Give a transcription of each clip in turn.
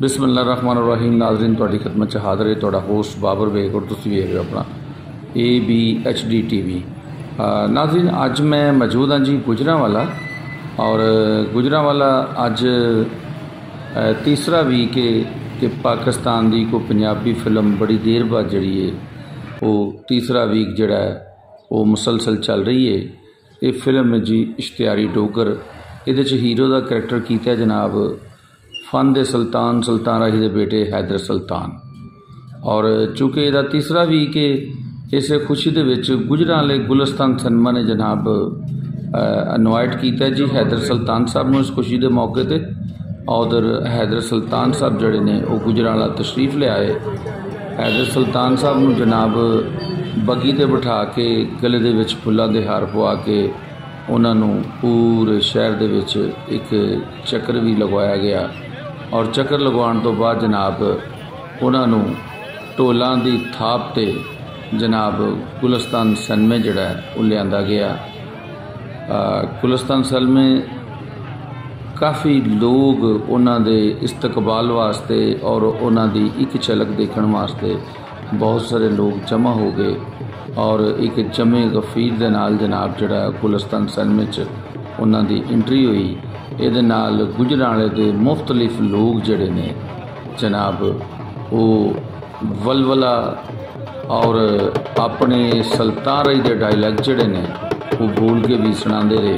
ਬਿਸਮਿਲ੍ਲਾਹਿਰਰਹਿਮਾਨਿਰਰਹੀਮ ਨਾਜ਼ਰੀਨ ਤੁਹਾਡੀ ਖidmat ਚ ਹਾਜ਼ਰ ਹੈ ਤੁਹਾਡਾ ਹੋਸਟ ਬਾਬਰ ਬੇਗ ਔਰ ਤੁਸੀਂ ਵੇਖ ਰਹੇ ਹੋ ਆਪਣਾ A B H D TV Nazreen ਅੱਜ ਮੈਂ ਮੌਜੂਦ ਹਾਂ ਜੀ ਗੁਜਰਾਂਵਾਲਾ ਔਰ ਗੁਜਰਾਂਵਾਲਾ ਅੱਜ ਅ, ਤੀਸਰਾ ਵੀਕ ਹੈ ਕਿ ਪਾਕਿਸਤਾਨ ਦੀ ਕੋ ਪੰਜਾਬੀ ਫਿਲਮ ਬੜੀ ਦੇਰ ਬਾਅਦ ਜਿਹੜੀ ਹੈ ਉਹ ਤੀਸਰਾ ਵੀਕ ਜਿਹੜਾ ਹੈ ਉਹ ਮੁਸਲਸਲ ਚੱਲ ਰਹੀ ਹੈ ਇਹ ਫਿਲਮ ਹੈ ਜੀ ਇਸ਼ਤਿਹਾਰੀ ਡੋਗਰ ਇਹਦੇ ਚ ਹੀਰੋ ਦਾ ਕਰੈਕਟਰ ਕੀਤਾ ਹੈ ਜਨਾਬ ਫਨ ਦੇ ਸੁਲਤਾਨ ਸੁਲਤਾਨ ਰਾਹੀ ਦੇ ਬੇਟੇ ਹੈਦਰ ਸੁਲਤਾਨ। ਔਰ ਚੂੰਕਿ ਇਹਦਾ ਤੀਸਰਾ ਵੀ ਕਿ ਇਸੇ ਖੁਸ਼ੀ ਦੇ ਵਿੱਚ ਗੁਜਰਾਂ ਵਾਲੇ ਗੁਲਸਤਾਨ ਸਨਮਾ ਨੇ ਜਨਾਬ ਇਨਵਾਈਟ ਕੀਤਾ ਜੀ ਹੈਦਰ ਸੁਲਤਾਨ ਸਾਹਿਬ ਨੂੰ ਇਸ ਖੁਸ਼ੀ ਦੇ ਮੌਕੇ ਤੇ। ਔਰ ਹੈਦਰ ਸੁਲਤਾਨ ਸਾਹਿਬ ਜਿਹੜੇ ਨੇ ਉਹ ਗੁਜਰਾਂ ਵਾਲਾ ਤਸ਼ਰੀਫ ਲਿਆਏ ਹੈਦਰ ਸੁਲਤਾਨ ਸਾਹਿਬ ਨੂੰ ਜਨਾਬ ਬੱਗੀ ਤੇ ਬਿਠਾ ਕੇ ਗਲੇ ਦੇ ਵਿੱਚ ਫੁੱਲਾਂ ਦੇ ਹਾਰ ਪਵਾ ਕੇ ਉਹਨਾਂ ਨੂੰ ਪੂਰੇ ਸ਼ਹਿਰ ਦੇ ਵਿੱਚ ਇੱਕ ਚੱਕਰ ਵੀ ਲਗਵਾਇਆ ਗਿਆ। ਔਰ ਚੱਕਰ ਲਗਵਾਉਣ ਤੋਂ ਬਾਅਦ ਜਨਾਬ ਉਹਨਾਂ ਨੂੰ ਢੋਲਾਂ ਦੀ ਥਾਪ ਤੇ ਜਨਾਬ ਗੁਲਸਤਾਨ ਸਨਮੇ ਜਿਹੜਾ ਉਹ ਲਿਆਂਦਾ ਗਿਆ। ਅ, ਗੁਲਸਤਾਨ ਸਨਮੇ ਕਾਫੀ ਲੋਕ ਉਹਨਾਂ ਦੇ ਇਸਤਕਬਾਲ ਵਾਸਤੇ ਔਰ ਉਹਨਾਂ ਦੀ ਇੱਕ ਝਲਕ ਦੇਖਣ ਵਾਸਤੇ ਬਹੁਤ ਸਾਰੇ ਲੋਕ ਜਮ੍ਹਾਂ ਹੋ ਗਏ ਔਰ ਇੱਕ ਜਮੇ ਗਫੀਰ ਦੇ ਨਾਲ ਜਨਾਬ ਜਿਹੜਾ ਗੁਲਸਤਾਨ ਸਨਮੇ ਚ ਉਹਨਾਂ ਦੀ ਐਂਟਰੀ ਹੋਈ। ਇਹਦੇ ਨਾਲ ਗੁਜਰਾਂ ਵਾਲੇ ਦੇ ਮੁxtਲਿਫ ਲੋਕ ਜਿਹੜੇ ਨੇ, ਜਨਾਬ, ਉਹ ਵਲਵਲਾ ਔਰ ਆਪਣੇ ਸੁਲਤਾਨ ਰਹੀ ਦੇ ਡਾਇਲੌਗ ਜਿਹੜੇ ਨੇ, ਉਹ ਬੋਲ ਕੇ ਵੀ ਸੁਣਾਉਂਦੇ ਰਹੇ।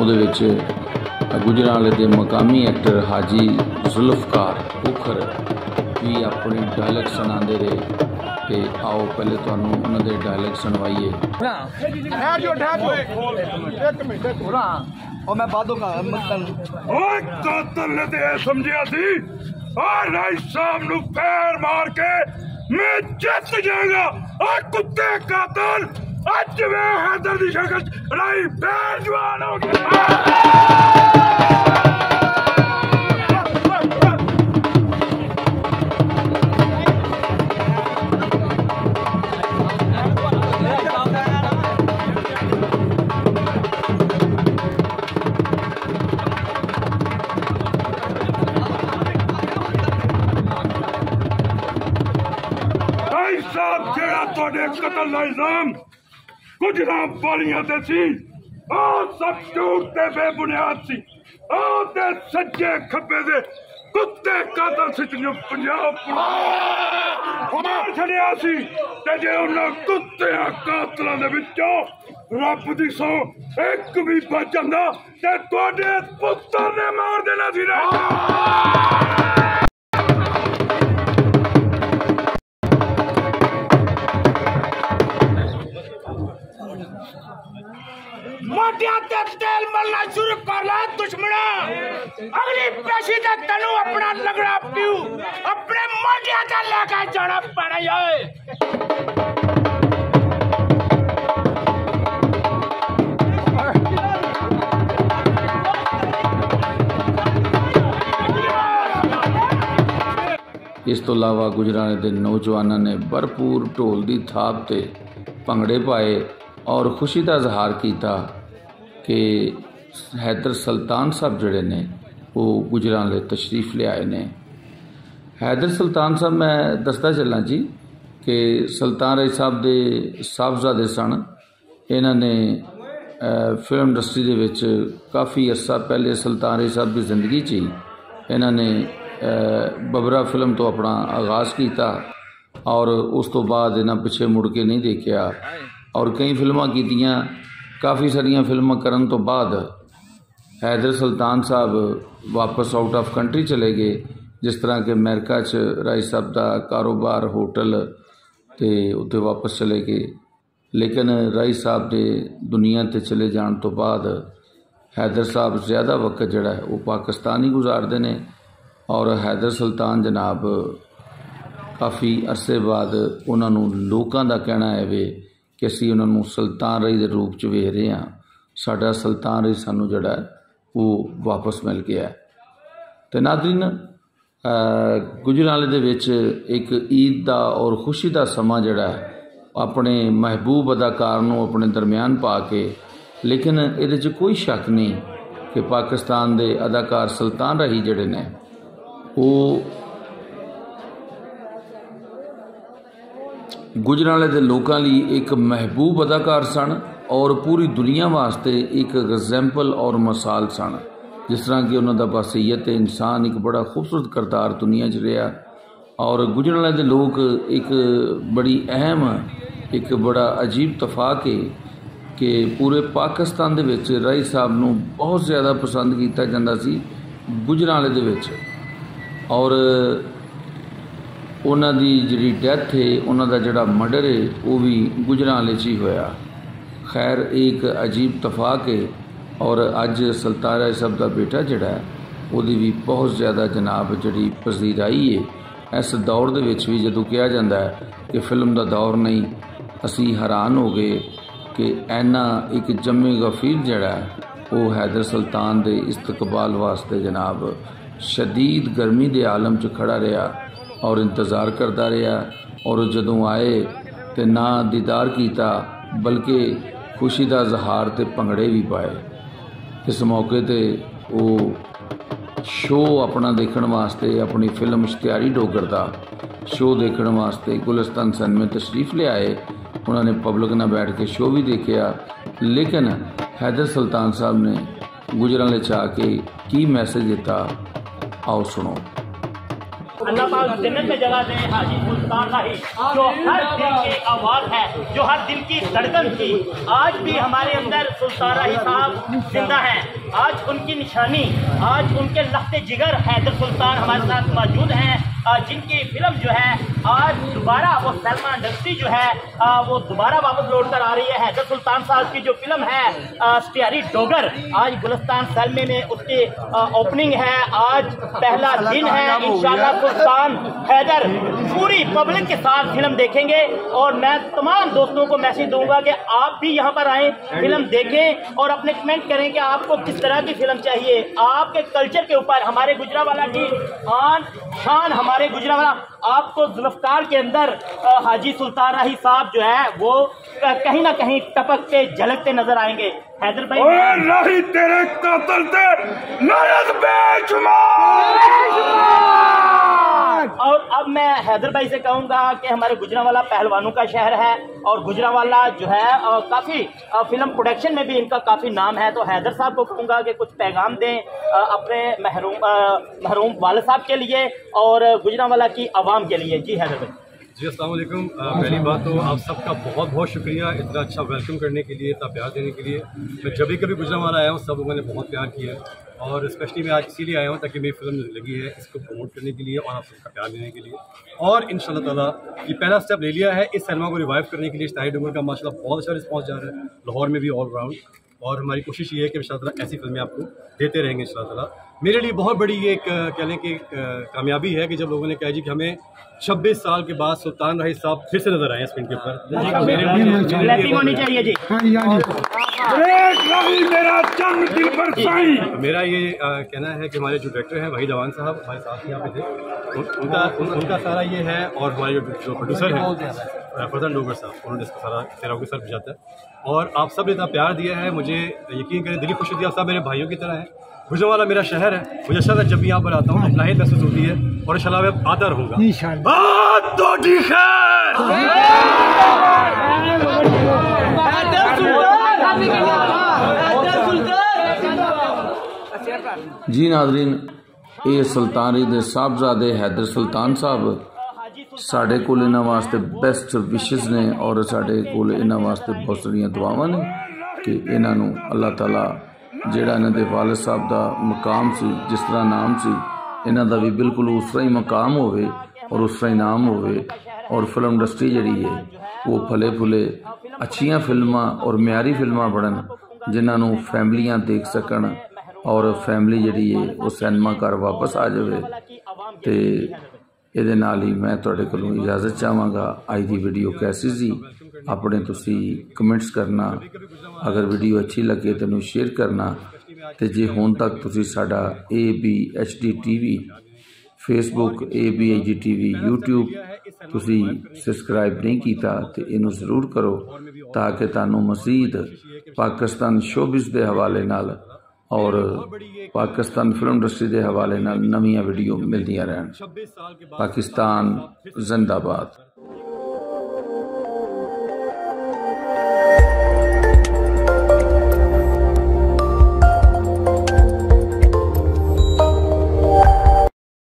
ਉਹਦੇ ਵਿੱਚ ਗੁਜਰਾਂ ਵਾਲੇ ਦੇ ਮਕਾਮੀ ਐਕਟਰ ਹਾਜੀ ਜ਼ੁਲਫਕਾਰ ਉਖਰ ਵੀ ਆਪਣੇ ਡਾਇਲੌਗ ਸੁਣਾਉਂਦੇ ਰਹੇ। ਤੇ ਆਓ ਪਹਿਲੇ ਤੁਹਾਨੂੰ ਉਹਨਾਂ ਦੇ ਡਾਇਲੌਗ ਸੁਣਵਾਈਏ। ਠਹਿਰ ਜੋ ਠਹਿਰ ਜੋ ਇੱਕ ਮਿੰਟ ਥੋੜਾ ਉਹ ਮੈਂ ਬਾਦੋਂ ਕਾ ਮਤਨ ਓਏ ਕਾਤਲ ਨੇ ਤੇ ਇਹ ਸਮਝਿਆ ਸੀ। ਆ ਰਾਈ ਸਾਹਿਬ ਨੂੰ ਫੇਰ ਮਾਰ ਕੇ ਮੈਂ ਜਿੱਤ ਜਾਗਾ ਆ ਕੁੱਤੇ ਕਾਤਲ ਅੱਜ ਵੇ ਹੈਦਰ ਦੀ ਸ਼ਕਲ ਰਾਈ ਫੇਰ ਜਵਾਨ ਹੋ ਗਿਆ ਜਿਹੜਾ ਤੁਹਾਡੇ ਕਤਲ ਦਾ ਇਲਜ਼ਾਮ ਗੁਜਰਾਂ ਵਾਲੀਆਂ ਤੇ ਸੀ ਉਹ ਸਭ ਝੂਠ ਤੇ ਬੇਬੁਨਿਆਦ ਸੀ ਉਹ ਤੇ ਸੱਜੇ ਖੱਬੇ ਦੇ ਕੁੱਤੇ ਕਾਤਲ ਸਿੱਟ ਨੂੰ ਪੰਜਾਬ ਪੁਲਿਸ ਮਾਰ ਛੜਿਆ ਸੀ ਤੇ ਜੇ ਉਹਨਾਂ ਕੁੱਤਿਆਂ ਕਾਤਲਾਂ ਦੇ ਵਿੱਚੋਂ ਰੱਬ ਦੀ ਸੌ ਇੱਕ ਵੀ ਬਚ ਜਾਂਦਾ ਤੇ ਤੁਹਾਡੇ ਪੁੱਤਰ ਨੇ ਮਾਰ ਦੇਣਾ ਸੀ ਰਾਈ ਤੇ ਤੇਲ ਮਲਣਾ ਸ਼ੁਰੂ ਕਰ ਲੈ ਦੁਸ਼ਮਣਾ ਅਗਲੀ ਪੇਸ਼ੀ ਤੇ ਤੈਨੂੰ ਆਪਣਾ ਲਗੜਾ ਪਿਉ ਆਪਣੇ ਮੋਢਿਆਂ ਤੇ ਲੈ ਕੇ ਜਾਣਾ ਪੈਣਾ ਓਏ ਇਸ ਤੋਂ ਇਲਾਵਾ ਗੁਜਰਾਂਵਾਲੇ ਦੇ ਨੌਜਵਾਨਾਂ ਨੇ ਭਰਪੂਰ ਢੋਲ ਦੀ ਥਾਪ ਤੇ ਭੰਗੜੇ ਪਾਏ ਔਰ ਖੁਸ਼ੀ ਦਾ ਇਜ਼ਹਾਰ ਕੀਤਾ ਕਿ ਹੈਦਰ ਸੁਲਤਾਨ ਸਾਹਿਬ ਜਿਹੜੇ ਨੇ ਉਹ ਗੁਜ਼ਰਾਂ ਗੁਜਰਾਂਵਾਲੇ ਤਸ਼ਰੀਫ ਲਿਆਏ ਨੇ। ਹੈਦਰ ਸੁਲਤਾਨ ਸਾਹਿਬ ਮੈਂ ਦੱਸਦਾ ਚੱਲਾਂ ਜੀ ਕਿ ਸੁਲਤਾਨ ਰਾਏ ਸਾਹਿਬ ਦੇ ਸਾਹਿਬਜ਼ਾਦੇ ਸਨ। ਇਹਨਾਂ ਨੇ ਫਿਲਮ ਇੰਡਸਟਰੀ ਦੇ ਵਿੱਚ ਕਾਫੀ ਅਰਸਾ ਪਹਿਲੇ ਸੁਲਤਾਨ ਰਾਏ ਸਾਹਿਬ ਦੀ ਜ਼ਿੰਦਗੀ 'ਚ ਹੀ ਇਹਨਾਂ ਨੇ ਅ, ਬਬਰਾ ਫਿਲਮ ਤੋਂ ਆਪਣਾ ਆਗਾਜ਼ ਕੀਤਾ ਔਰ ਉਸ ਤੋਂ ਬਾਅਦ ਇਹਨਾਂ ਪਿੱਛੇ ਮੁੜ ਕੇ ਨਹੀਂ ਦੇਖਿਆ ਔਰ ਕਈ ਫਿਲਮਾਂ ਕੀਤੀਆਂ ਕਾਫੀ ਸਾਰੀਆਂ ਫਿਲਮਾਂ ਕਰਨ ਤੋਂ ਬਾਅਦ ਹੈਦਰ ਸੁਲਤਾਨ ਸਾਹਿਬ ਵਾਪਸ ਆਊਟ ਆਫ ਕੰਟਰੀ ਚਲੇ ਗਏ ਜਿਸ ਤਰ੍ਹਾਂ ਕਿ ਅਮਰੀਕਾ 'ਚ ਰਾਈ ਸਾਹਿਬ ਦਾ ਕਾਰੋਬਾਰ ਹੋਟਲ ਤੇ ਉੱਥੇ ਵਾਪਸ ਚਲੇ ਗਏ ਲੇਕਿਨ ਰਾਈ ਸਾਹਿਬ ਦੇ ਦੁਨੀਆ ਤੇ ਚਲੇ ਜਾਣ ਤੋਂ ਬਾਅਦ ਹੈਦਰ ਸਾਹਿਬ ਜ਼ਿਆਦਾ ਵਕਤ ਜਿਹੜਾ ਹੈ ਉਹ ਪਾਕਿਸਤਾਨ ਹੀ ਗੁਜ਼ਾਰਦੇ ਨੇ ਔਰ ਹੈਦਰ ਸੁਲਤਾਨ ਜਨਾਬ ਕਾਫੀ ਅਰਸੇ ਬਾਅਦ ਉਹਨਾਂ ਨੂੰ ਲੋਕਾਂ ਦਾ ਕਹਿਣਾ ਹੈ ਵੇ ਕਿ ਅਸੀਂ ਉਹਨਾਂ ਨੂੰ ਸੁਲਤਾਨ ਰਹੀ ਦੇ ਰੂਪ 'ਚ ਵੇਖ ਰਹੇ ਹਾਂ ਸਾਡਾ ਸੁਲਤਾਨ ਰਹੀ ਸਾਨੂੰ ਜਿਹੜਾ ਹੈ ਉਹ ਵਾਪਸ ਮਿਲ ਗਿਆ ਹੈ ਤੇ ਨਾਦਰੀਨ ਗੁਜਰਾਂਵਾਲੇ ਦੇ ਵਿੱਚ ਇੱਕ ਈਦ ਦਾ ਔਰ ਖੁਸ਼ੀ ਦਾ ਸਮਾਂ ਜਿਹੜਾ ਹੈ ਆਪਣੇ ਮਹਿਬੂਬ ਅਦਾਕਾਰ ਨੂੰ ਆਪਣੇ ਦਰਮਿਆਨ ਪਾ ਕੇ ਲੇਕਿਨ ਇਹਦੇ 'ਚ ਕੋਈ ਸ਼ੱਕ ਨਹੀਂ ਕਿ ਪਾਕਿਸਤਾਨ ਦੇ ਅਦਾਕਾਰ ਸੁਲਤਾਨ ਰਹੀ ਜਿਹੜੇ ਨੇ ਉਹ ਗੁਜਰਾਂਵਾਲੇ ਦੇ ਲੋਕਾਂ ਲਈ ਇੱਕ ਮਹਿਬੂਬ ਅਦਾਕਾਰ ਸਨ ਔਰ ਪੂਰੀ ਦੁਨੀਆ ਵਾਸਤੇ ਇੱਕ ਐਗਜ਼ਾਮਪਲ ਔਰ ਮਿਸਾਲ ਸਨ। ਜਿਸ ਤਰ੍ਹਾਂ ਕਿ ਉਹਨਾਂ ਦਾ ਬਸੀਅਤ ਇਨਸਾਨ ਇੱਕ ਬੜਾ ਖੂਬਸੂਰਤ ਕਰਤਾਰ ਦੁਨੀਆ 'ਚ ਰਿਹਾ ਔਰ ਗੁਜਰਾਂਵਾਲੇ ਦੇ ਲੋਕ ਇੱਕ ਬੜੀ ਅਹਿਮ, ਇੱਕ ਬੜਾ ਅਜੀਬ ਤਫਾਕ ਹੈ ਕਿ ਪੂਰੇ ਪਾਕਿਸਤਾਨ ਦੇ ਵਿੱਚ ਰਾਈ ਸਾਹਿਬ ਨੂੰ ਬਹੁਤ ਜ਼ਿਆਦਾ ਪਸੰਦ ਕੀਤਾ ਜਾਂਦਾ ਸੀ ਗੁਜਰਾਂਵਾਲੇ ਦੇ ਵਿੱਚ ਔਰ ਉਹਨਾਂ ਦੀ ਜਿਹੜੀ ਡੈਥ ਹੈ, ਉਹਨਾਂ ਦਾ ਜਿਹੜਾ ਮਰਡਰ ਹੈ, ਉਹ ਵੀ ਗੁਜਰਾਂਵਾਲੇ 'ਚ ਹੀ ਹੋਇਆ। ਖੈਰ, ਇੱਕ ਅਜੀਬ ਤਫਾਕ ਹੈ ਔਰ ਅੱਜ ਸਲਤਾਰਾ ਸਾਹਿਬ ਦਾ ਬੇਟਾ ਜਿਹੜਾ ਉਹਦੀ ਵੀ ਬਹੁਤ ਜ਼ਿਆਦਾ ਜਨਾਬ ਜਿਹੜੀ ਪਜ਼ੀਰਾਈ ਹੈ। ਇਸ ਦੌਰ ਦੇ ਵਿੱਚ ਵੀ ਜਦੋਂ ਕਿਹਾ ਜਾਂਦਾ ਹੈ ਕਿ ਫਿਲਮ ਦਾ ਦੌਰ ਨਹੀਂ, ਅਸੀਂ ਹੈਰਾਨ ਹੋ ਗਏ ਕਿ ਐਨਾ ਇੱਕ ਜੰਮੇ ਗਫੀਰ ਜਿਹੜਾ ਉਹ ਹੈਦਰ ਸੁਲਤਾਨ ਦੇ ਇਸਤਕਬਾਲ ਵਾਸਤੇ ਜਨਾਬ ਸ਼ਦੀਦ ਗਰਮੀ ਦੇ ਆਲਮ 'ਚ ਖੜਾ ਰਿਹਾ। ਔਰ ਇੰਤਜ਼ਾਰ ਕਰਦਾ ਰਿਹਾ ਔਰ ਜਦੋਂ ਆਏ ਤੇ ਨਾ ਦੀਦਾਰ ਕੀਤਾ ਬਲਕਿ ਖੁਸ਼ੀ ਦਾ ਜ਼ਹਾਰ ਤੇ ਭੰਗੜੇ ਵੀ ਪਾਏ ਇਸ ਮੌਕੇ ਤੇ ਉਹ ਸ਼ੋਅ ਆਪਣਾ ਦੇਖਣ ਵਾਸਤੇ ਆਪਣੀ ਫਿਲਮ ਇਸ਼ਤਿਹਾਰੀ ਡੋਗਰ ਦਾ ਸ਼ੋਅ ਦੇਖਣ ਵਾਸਤੇ ਗੁਲਸਤਾਨ ਸਨਮੇ ਤਸ਼ਰੀਫ ਲਿਆਏ ਉਹਨਾਂ ਨੇ ਪਬਲਿਕ ਨਾਲ ਬੈਠ ਕੇ ਸ਼ੋਅ ਵੀ ਦੇਖਿਆ ਲੇਕਿਨ ਹੈਦਰ ਸੁਲਤਾਨ ਸਾਹਿਬ ਨੇ ਗੁਜਰਾਂ ਲੈ ਚਾ ਕੇ ਕੀ ਮੈਸੇਜ ਦਿੱਤਾ ਆਓ ਸੁਣੋ अल्लाह पाक जन्नत में जगह दे हाजी मुल्तान राही जो हर दिल की आवाज़ है जो हर दिल की धड़कन थी आज भी हमारे अंदर सुल्तान राही साहब ज़िंदा हैं। आज उनकी निशानी आज उनके लखते जिगर हैदर सुल्तान हमारे साथ मौजूद हैं। जिनकी फ़िल्म जो है आज दोबारा वो सलमा इंडस्ट्री जो है वो दोबारा वापस लौट कर आ रही है। हैदर सुल्तान साहब की जो फ़िल्म है स्टियारी डोगर आज गुलस्तान सलमे में उसकी ओपनिंग है। आज पहला दिन है इंशाल्लाह सुल्तान हैदर पूरी पब्लिक के साथ फ़िल्म देखेंगे। और मैं तमाम दोस्तों को मैसेज दूँगा कि आप भी यहाँ पर आए फ़िल्म देखें और अपने कमेंट करें कि आपको किस तरह की फ़िल्म चाहिए। आपके कल्चर के ऊपर हमारे गुजरावाला की आन शान हमारे हमारे गुजरावाला आपको जुल्फकार के अंदर हाजी सुल्तान राही साहब जो है वो कहीं ना कहीं टपकते झलकते नज़र आएँगे। हैदर भाई राही तेरे कातल और अब मैं हैदर भाई से कहूँगा कि हमारे गुजरावाला पहलवानों का शहर है और गुजरावाला जो है काफ़ी फ़िल्म प्रोडक्शन में भी इनका काफ़ी नाम है। तो हैदर साहब को कहूँगा कि कुछ पैगाम दें अपने महरूम महरूम वाल साहब के लिए और गुजरावाला की आवाम के लिए। जी हैदर भाई जी अस्सलाम वालेकुम। अ, पहली बात तो आप सबका बहुत बहुत शुक्रिया इतना अच्छा वेलकम करने के लिए इतना प्यार देने के लिए। मैं जब भी कभी गुजरावाला आया हूँ सब लोगों ने बहुत प्यार किया। और स्पेशली मैं आज इसीलिए आया हूँ ताकि मेरी फ़िल्म लगी है इसको प्रमोट करने के लिए और आप सबका प्यार देने के लिए। और इन ताला ये पहला स्टेप ले लिया है इस सिनेमा को रिवाइव करने के लिए। शाही डूंगर का माशाल्लाह बहुत अच्छा रिस्पॉन्स जा रहा है। लाहौर में भी ऑल राउंड और हमारी कोशिश ये है कि इन ऐसी फ़िल्में आपको देते रहेंगे इन ताला। मेरे लिए बहुत बड़ी ये एक कह लें कि कामयाबी है कि जब लोगों ने कहा जी कि हमें 26 साल के बाद सुल्तान राही साहब फिर से नज़र आए स्क्रीन के ऊपर। मेरे जन्म दिल पर साई। मेरा ये अ, कहना है कि हमारे जो डायरेक्टर हैं वही जवान साहब हमारे साथ यहाँ पे थे। उन, उनका उन, उनका सारा ये है और हमारे जो, प्रोड्यूसर हैं फरजन डोगर साहब उन्होंने इसका सारा तेरा के सर भिजाता है। और आप सबने इतना प्यार दिया है मुझे यकीन करें दिली खुशी दी आप सब मेरे भाइयों की तरह हैं। गुजरावाला मेरा शहर है मुझे अच्छा जब भी यहाँ पर आता हूँ लाहित महसूस होती है और इंशाल्लाह मैं आता रहूँगा बात तो ठीक है। ਜੀ ਨਾਜ਼ਰੀਨ ਇਹ ਸੁਲਤਾਨੀ ਦੇ ਸਾਹਿਬਜ਼ਾਦੇ ਹੈਦਰ ਸੁਲਤਾਨ ਸਾਹਿਬ ਸਾਡੇ ਕੋਲ ਇਹਨਾਂ ਵਾਸਤੇ ਬੈਸਟ ਵਿਸ਼ੇਸ ਨੇ ਔਰ ਸਾਡੇ ਕੋਲ ਇਹਨਾਂ ਵਾਸਤੇ ਬਹੁਤ ਸਾਰੀਆਂ ਦੁਆਵਾਂ ਨੇ ਕਿ ਇਹਨਾਂ ਨੂੰ ਅੱਲਾਹ ਤਾਲਾ ਜਿਹੜਾ ਇਹਨਾਂ ਦੇ ਵਾਲਿਦ ਸਾਹਿਬ ਦਾ ਮਕਾਮ ਸੀ ਜਿਸ ਤਰ੍ਹਾਂ ਨਾਮ ਸੀ ਇਹਨਾਂ ਦਾ ਵੀ ਬਿਲਕੁਲ ਉਸ ਤਰ੍ਹਾਂ ਹੀ ਮਕਾਮ ਹੋਵੇ ਔਰ ਉਸ ਤਰ੍ਹਾਂ ਹੀ ਨਾਮ ਹੋਵੇ ਔਰ ਫਿਲਮ ਇੰਡਸਟਰੀ ਜਿਹੜੀ ਹੈ ਉਹ ਫਲੇ ਫੁਲੇ ਅੱਛੀਆਂ ਫਿਲਮਾਂ ਔਰ ਮਿਆਰੀ ਫਿਲਮਾਂ ਬਣਨ ਜਿਨ੍ਹਾਂ ਨੂੰ ਫੈਮਲੀਆਂ ਦੇਖ ਸਕਣ ਔਰ ਫੈਮਿਲੀ ਜਿਹੜੀ ਹੈ ਉਹ ਸਿਨੇਮਾ ਘਰ ਵਾਪਸ ਆ ਜਾਵੇ ਤੇ ਇਹਦੇ ਨਾਲ ਹੀ ਮੈਂ ਤੁਹਾਡੇ ਕੋਲੋਂ ਇਜਾਜ਼ਤ ਚਾਹਾਂਗਾ ਅੱਜ ਦੀ ਵੀਡੀਓ ਕੈਸੀ ਸੀ ਆਪਣੇ ਤੁਸੀਂ ਕਮੈਂਟਸ ਕਰਨਾ ਅਗਰ ਵੀਡੀਓ ਅੱਛੀ ਲੱਗੇ ਤਾਂ ਨੂੰ ਸ਼ੇਅਰ ਕਰਨਾ ਤੇ ਜੇ ਹੁਣ ਤੱਕ ਤੁਸੀਂ ਸਾਡਾ ABHD TV Facebook ABHD TV YouTube ਤੁਸੀਂ ਸਬਸਕ੍ਰਾਈਬ ਨਹੀਂ ਕੀਤਾ ਤੇ ਇਹਨੂੰ ਜ਼ਰੂਰ ਕਰੋ ਤਾਂ ਕਿ ਤੁਹਾਨੂੰ ਮਜ਼ੀਦ ਪਾਕਿਸਤਾਨ ਸ਼ੋਬਿਸ ਦੇ ਹਵਾਲੇ ਨਾਲ और पाकिस्तान फ़िल्म इंडस्ट्री के हवाले नवी वीडियो मिलती रहन। पाकिस्तान जिंदाबाद।